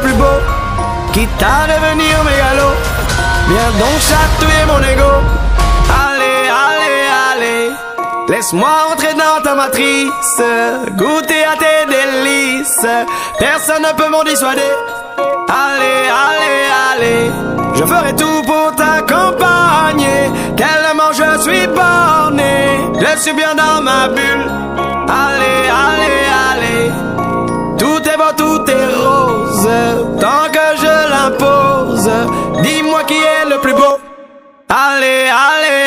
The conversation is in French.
plus beau Quitte à devenir mégalo. Viens donc chatouiller mon ego. Allez, allez, allez. Laisse-moi entrer dans ta matrice. Goûter à tes délices. Personne ne peut m'en dissuader. Allez, allez, allez. Je ferai tout pour t'accompagner. Tellement je suis borné. Je suis bien dans ma bulle Tant que je l'impose Dis-moi qui est le plus beau. Allez, allez